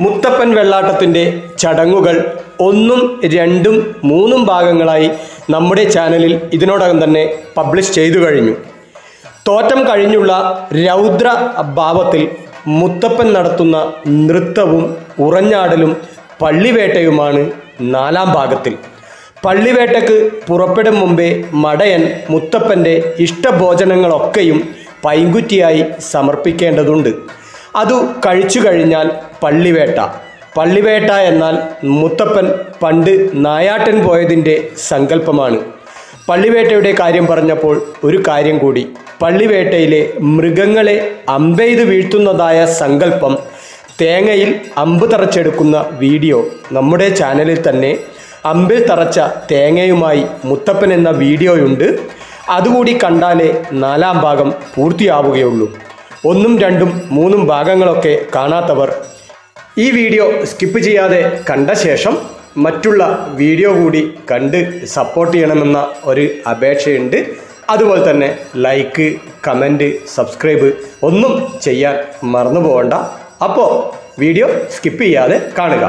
മുത്തപ്പൻ വെള്ളാട്ടത്തിന്റെ ചടങ്ങുകൾ ഒന്നും രണ്ടും മൂന്നും ഭാഗങ്ങളായി നമ്മുടെ ചാനലിൽ ഇതിനോടകം തന്നെ പബ്ലിഷ് ചെയ്തു കഴിഞ്ഞു. തോറ്റം കഴിഞ്ഞുള്ള രൗദ്ര ഭാവത്തിൽ മുത്തപ്പൻ നടത്തുന്ന നൃത്തവും ഉറഞ്ഞാടലും പള്ളിവേട്ടയുമാണ് നാലാം ഭാഗത്തിൽ. പള്ളിവേട്ടക്ക് പുറപ്പെടും മുമ്പേ മടയൻ മുത്തപ്പന്റെ ഇഷ്ടഭോജനങ്ങളൊക്കെയും പൈങ്കുറ്റിയായി സമർപ്പിക്കേണ്ടതുണ്ട്. അതു കഴിച്ചു കഴിഞ്ഞാൽ പള്ളിവേട്ട. പള്ളിവേട്ട എന്നാൽ മുത്തപ്പൻ പണ്ട് നായാട്ടൻ പോയതിന്റെ സങ്കല്പമാണ് പള്ളിവേട്ടയുടെ കാര്യം പറഞ്ഞപ്പോൾ ഒരു കാര്യം കൂടി. പള്ളിവേട്ടയിലെ മൃഗങ്ങളെ അമ്പെയ്ത് വീഴ്ത്തുന്നതായ സങ്കല്പം തേങ്ങയിൽ അമ്പ് തറച്ചെടുക്കുന്ന വീഡിയോ നമ്മുടെ ചാനലിൽ തന്നെ അമ്പിൽ തറച്ച തേങ്ങയുമായി മുത്തപ്പൻ എന്ന വീഡിയോയുണ്ട്. അതുകൂടി കണ്ടാലേ നാലാം ഭാഗം പൂർത്തിയാവുകയുള്ളൂ. ഒന്നും രണ്ടും മൂന്നും ഭാഗങ്ങളൊക്കെ കാണാത്തവർ ഈ വീഡിയോ സ്കിപ്പ് ചെയ്യാതെ കണ്ട ശേഷം മറ്റുള്ള വീഡിയോ കൂടി കണ്ട് സപ്പോർട്ട് ചെയ്യണമെന്ന ഒരു അപേക്ഷയുണ്ട്. അതുപോലെ തന്നെ ലൈക്ക് കമന്റ് സബ്സ്ക്രൈബ് ഒന്നും ചെയ്യാൻ മറന്നു പോകണ്ട അപ്പോൾ വീഡിയോ സ്കിപ്പ് ചെയ്യാതെ കാണുക.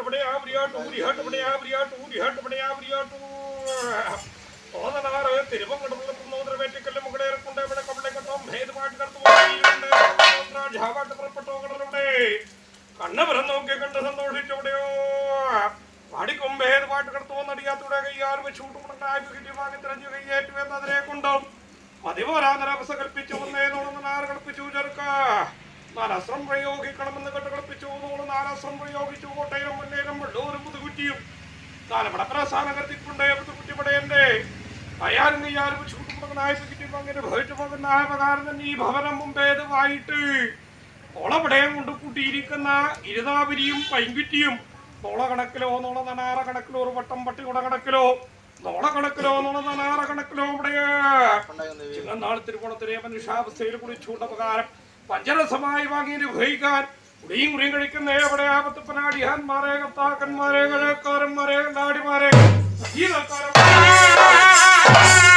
എവിടെയാ ബ്രിയാട്ട് എവിടെയാ ബ്രിയാട്ട് ഊരിഹാട്ട് എവിടെയാ ബ്രിയാട്ട് ഊരിഹാട്ട് എവിടെയാ ബ്രിയാട്ട് തോന്നനാറ് തിരുവങ്കടമുള്ള പ്രമോദരമേറ്റിക്കല്ലും മുകളേറെക്കൊണ്ട് ഇവിടെ കബളെക്കട്ടോം ഭേദമായിട്ട് കടന്നു ജാവാട്ട് പുറപ്പെട്ടോ കടലവിടെ കണ്ണ് പിറം നോക്കി കണ്ട് സന്തോഷിച്ചവിടെയോ പാടിക്കും ഭേദമായിട്ട് കടത്തു വന്നടിയാത്തൂടെ കയ്യാറ് വെച്ച് കൂട്ടുമുണ്ടായി കിട്ടി വാങ്ങി തിരഞ്ഞു കയ്യേറ്റു എന്നതിനെ കൊണ്ടും മതിപോരാതരവസ്ഥ കൽപ്പിച്ചു ഒന്നേ നോടുന്ന നാറ് കളിപ്പിച്ചു ചെറുക്ക നാലസ്ത്രം പ്രയോഗിക്കണമെന്ന് കെട്ടുകളിപ്പിച്ചു നൂറ് നാലസ്ത്രം പ്രയോഗിച്ചു കോട്ടയിലും മുന്നേലും വെള്ളൂരും പുതുകുറ്റിയും നാലപട പ്രസാദം കരുതിക്കൊണ്ടേ പുതുകുറ്റിപ്പടയന്റെ അയാരും ചൂട്ടുമുടങ്ങനായ കിട്ടി പങ്കിന് ഭവിച്ചു പോകുന്ന ആപകാരം തന്നെ ഈ ഭവനം മുമ്പേതുമായിട്ട് ഓളപടയം കൊണ്ട് കൂട്ടിയിരിക്കുന്ന ഇരുതാപുരിയും പൈൻകുറ്റിയും നോള കണക്കിലോ നോള നനാറ കണക്കിലോ ഒരു വട്ടം പട്ടി കുട കണക്കിലോ നോള കണക്കിലോ നോള നനാറ കണക്കിലോ ഇവിടെ ചിങ്ങനാൾ തിരുവോണത്തിലെ മനുഷ്യാവസ്ഥയിൽ കുറിച്ചുകൊണ്ട് ചൂണ്ടപകാരം പഞ്ചരസമായി വാങ്ങി അനുഭവിക്കാൻ കുടിയും കുടിയും കഴിക്കുന്ന എവിടെ? ആപത്തപ്പനാടിയാന്മാരെ കർത്താക്കന്മാരെ കഴക്കാരന്മാരെ കണ്ടാടിമാരെ ഈ കർത്താരന്മാരെ